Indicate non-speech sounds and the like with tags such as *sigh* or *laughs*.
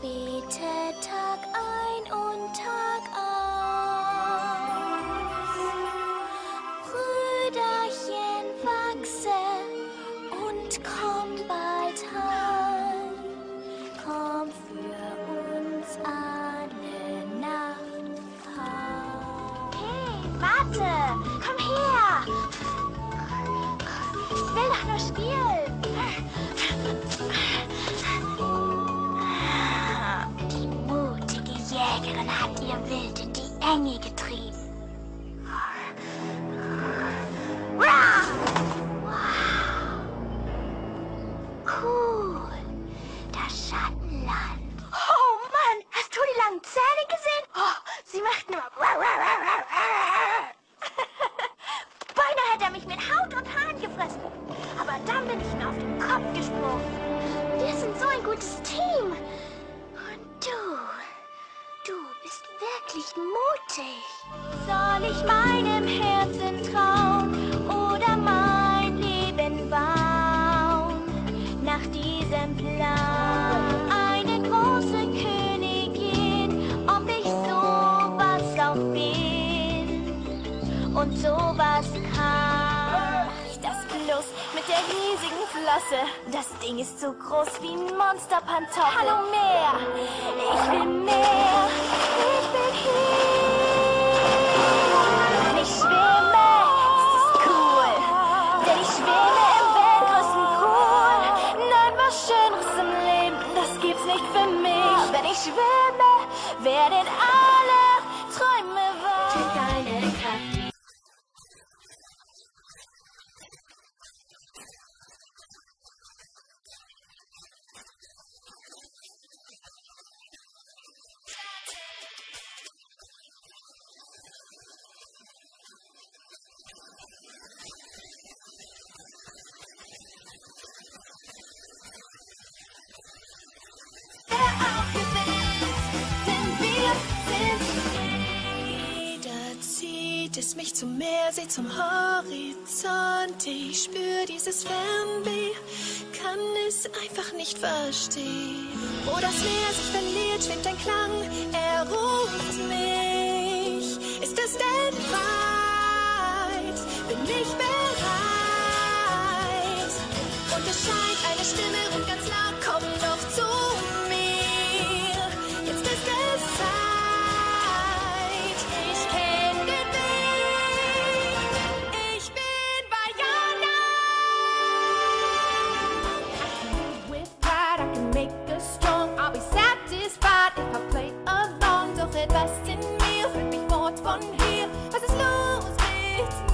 bete Tag ein und Tag aus. Brüderchen, wachse und komm bald heim. Komm für uns alle nach Haus. Hey, warte! Enge getrieben. Wow! Cool. Das Schattenland. Oh Mann, hast du die langen Zähne gesehen? Oh, sie machten immer. *laughs* Beinahe hätte er mich mit Haut und Haaren gefressen. Aber dann bin ich ihm auf den Kopf gesprungen. Wir sind so ein gutes Team. Bist wirklich mutig. Soll ich meinem Herzen trauen oder mein Leben bauen? Nach diesem Plan eine große Königin, ob ich sowas auch bin und sowas kann. Das bloß mit der riesigen Flosse? Das Ding ist so groß wie ein Monsterpantoffel. Hallo Meer, mich. Wenn ich schwimme, werden es mich zum Meer, seh zum Horizont. Ich spür dieses Fernweh, kann es einfach nicht verstehen. Wo das Meer sich verliert, schwebt ein Klang, er ruft mich. Ist es denn weit? von hier. Was ist los? Geht's